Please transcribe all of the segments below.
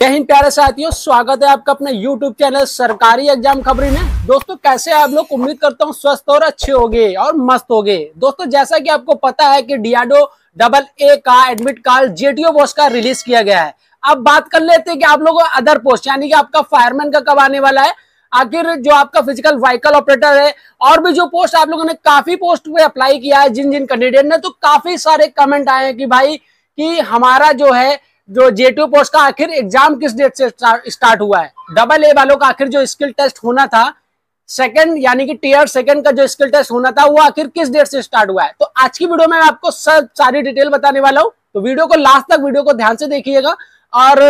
जय हिंद प्यारे साथियों, स्वागत है आपका अपने YouTube चैनल सरकारी एग्ज़ाम खबरी में। दोस्तों, कैसे आप लोग? उम्मीद करता हूँ स्वस्थ और अच्छे हो गए और मस्त हो दोस्तों, जैसा कि आपको पता है कि डियाडो डबल ए का एडमिट कार्ड जेटीओ पोस्ट का रिलीज़ किया गया है। अब बात कर लेते हैं कि आप लोगों अदर पोस्ट यानी कि आपका फायरमैन का कब आने वाला है। आखिर जो आपका फ़िज़िकल व्हीकल ऑपरेटर है, और भी जो पोस्ट आप लोगों ने काफ़ी पोस्ट पे अप्लाई किया है जिन जिन कैंडिडेट ने तो काफ़ी सारे कमेंट आए हैं कि भाई, कि हमारा जो है जो जेटीओ पोस्ट का आखिर एग्ज़ाम किस डेट से स्टार्ट हुआ है? डबल ए वालों का आखिर जो स्किल टेस्ट होना था सेकंड यानी कि टीयर सेकंड का जो स्किल टेस्ट होना था, वो आखिर किस डेट से स्टार्ट हुआ है? तो आज की वीडियो में मैं आपको सब सारी डिटेल बताने वाला हूँ। तो वीडियो को लास्ट तक वीडियो को ध्यान से देखिएगा। और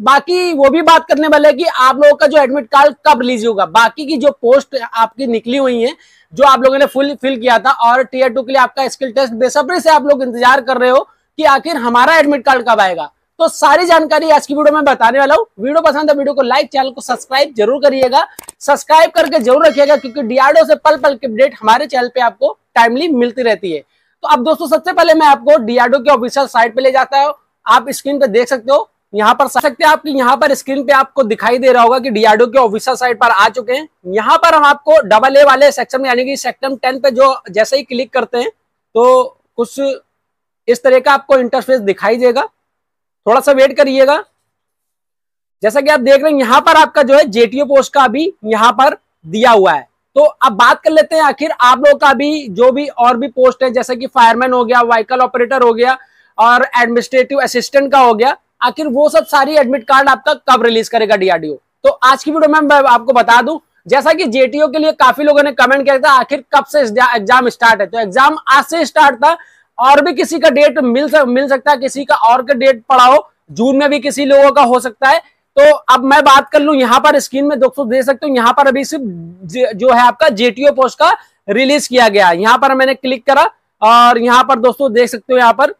बाकी वो भी बात करने वाले कि आप लोगों का जो एडमिट कार्ड कब रिलीज़ होगा। बाकी की जो पोस्ट आपकी निकली हुई है, जो आप लोगों ने फुल फिल किया था, और टीयर टू के लिए आपका स्किल टेस्ट बेसब्री से आप लोग इंतज़ार कर रहे हो कि आखिर हमारा एडमिट कार्ड कब आएगा। तो सारी जानकारी आज की वीडियो में बताने वाला हूँ। वीडियो पसंद है, वीडियो को लाइक चैनल को सब्सक्राइब ज़रूर करिएगा। सब्सक्राइब करके ज़रूर रखिएगा, क्योंकि डीआरडो से पल पल की अपडेट हमारे चैनल पे आपको टाइमली मिलती रहती है। तो अब दोस्तों, सबसे पहले मैं आपको डीआरडो के ऑफिशियल साइट पे ले जाता हूँ। आप स्क्रीन पे देख सकते हो, यहाँ पर सकते हैं आपकी, यहाँ पर स्क्रीन पे आपको दिखाई दे रहा होगा कि डीआरडो के ऑफिशियल साइट पर आ चुके हैं। यहाँ पर हम आपको डबल ए वाले सेक्शन में, यानी कि सेक्टर टेन पे जो जैसे ही क्लिक करते हैं तो कुछ इस तरह का आपको इंटरफेस दिखाई देगा। थोड़ा सा वेट करिएगा। जैसा कि आप देख रहे हैं, यहाँ पर आपका जो है जेटीओ पोस्ट का भी यहाँ पर दिया हुआ है। तो अब बात कर लेते हैं आखिर आप लोग का भी, जो भी और भी पोस्ट है, जैसे कि फायरमैन हो गया व्हीकल ऑपरेटर हो गया, और एडमिनिस्ट्रेटिव असिस्टेंट का हो गया, आखिर वो सब सारी एडमिट कार्ड आपका कब रिलीज़ करेगा डीआरडीओ तो आज की वीडियो में मैं आपको बता दूँ, जैसा कि जेटीओ के लिए काफ़ी लोगों ने कमेंट किया था, आखिर कब से एग्ज़ाम स्टार्ट है? तो एग्ज़ाम आज से स्टार्ट था और भी किसी का डेट मिल सक, मिल सकता है किसी का और का डेट पड़ा हो जून में भी किसी लोगों का हो सकता है। तो अब मैं बात कर लू यहाँ पर स्क्रीन में दोस्तों दे सकते हो यहाँ पर अभी सिर्फ़ जो है आपका जेटीओ पोस्ट का रिलीज़ किया गया यहाँ पर मैंने क्लिक करा और यहाँ पर दोस्तों देख सकते हो यहाँ पर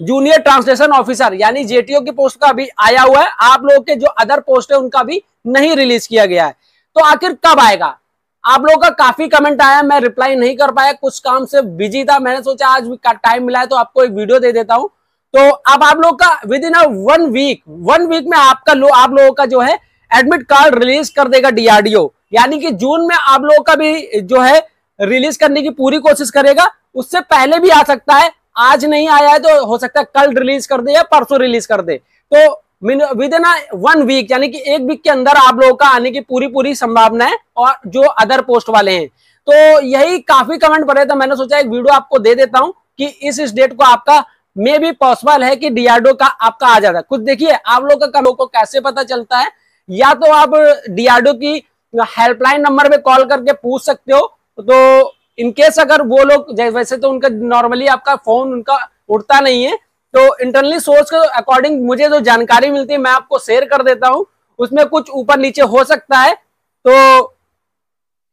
जूनियर ट्रांसलेशन ऑफिसर यानी जेटीओ की पोस्ट का भी आया हुआ है। आप लोगों के जो अदर पोस्ट है उनका भी नहीं रिलीज़ किया गया है। तो आखिर कब आएगा? आप लोगों का काफ़ी कमेंट आया, मैं रिप्लाई नहीं कर पाया, कुछ काम से बिज़ी था, मैंने सोचा आज टाइम मिला है तो आपको एक वीडियो दे देता हूँ। तो अब आप लोग का with in a one week one week में आपका लो, आप लोगों का जो है एडमिट कार्ड रिलीज़ कर देगा डीआरडीओ यानी कि जून में आप लोगों का भी जो है रिलीज़ करने की पूरी कोशिश करेगा, उससे पहले भी आ सकता है, आज नहीं आया है तो हो सकता है कल रिलीज़ कर दे या परसों रिलीज़ कर दे। तो विद इन वन वीक यानी कि एक वीक के अंदर आप लोगों का आने की पूरी पूरी संभावना है और जो अदर पोस्ट वाले हैं। तो यही काफ़ी कमेंट पड़े तो मैंने सोचा एक वीडियो आपको दे देता हूँ कि इस इस डेट को आपका मे भी पॉसिबल है कि डीआरडो का आपका आ जाता है। कुछ देखिए, आप लोग का लोग को कैसे पता चलता है? या तो आप डीआरडो की हेल्पलाइन नंबर पे कॉल करके पूछ सकते हो। तो इनकेस अगर वो लोग वैसे तो उनका नॉर्मली आपका फ़ोन उनका उठता नहीं है तो इंटरनली सोर्स के अकॉर्डिंग मुझे जो जानकारी मिलती है, मैं आपको शेयर कर देता हूँ। उसमें कुछ ऊपर नीचे हो सकता है। तो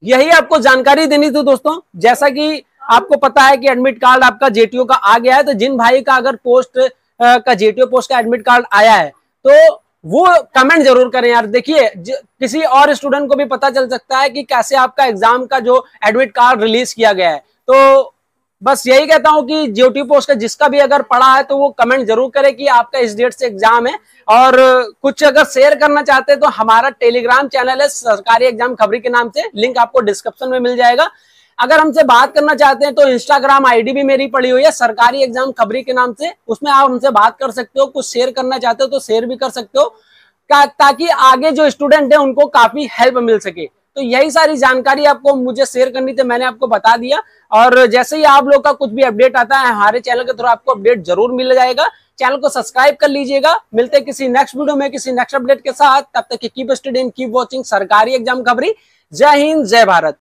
यही आपको जानकारी देनी थी दोस्तों। जैसा कि आपको पता है कि एडमिट कार्ड आपका जेटीओ का आ गया है तो जिन भाई का अगर पोस्ट का जेटीओ पोस्ट का एडमिट कार्ड आया है तो वो कमेंट ज़रूर करें यार। देखिए किसी और स्टूडेंट को भी पता चल सकता है कि कैसे आपका एग्ज़ाम का जो एडमिट कार्ड रिलीज़ किया गया है। तो बस यही कहता हूँ कि जीओटी पोस्ट का जिसका भी अगर पढ़ा है तो वो कमेंट ज़रूर करे कि आपका इस डेट से एग्ज़ाम है। और कुछ अगर शेयर करना चाहते हैं तो हमारा टेलीग्राम चैनल है, सरकारी एग्ज़ाम खबरी के नाम से। लिंक आपको डिस्क्रिप्शन में मिल जाएगा। अगर हमसे बात करना चाहते हैं तो इंस्टाग्राम आईडी भी मेरी पड़ी हुई है, सरकारी एग्ज़ाम खबरी के नाम से। उसमें आप हमसे बात कर सकते हो, कुछ शेयर करना चाहते हो तो शेयर भी कर सकते हो। ताकि आगे जो स्टूडेंट है उनको काफ़ी हेल्प मिल सके। तो यही सारी जानकारी आपको मुझे शेयर करनी थी, मैंने आपको बता दिया। और जैसे ही आप लोग का कुछ भी अपडेट आता है, हमारे चैनल के थ्रू आपको अपडेट ज़रूर मिल जाएगा। चैनल को सब्सक्राइब कर लीजिएगा। मिलते किसी नेक्स्ट वीडियो में, किसी नेक्स्ट अपडेट के साथ। तब तक कीप स्टूडेंट कीप वॉचिंग सरकारी एग्ज़ाम खबरी जय हिंद, जय भारत।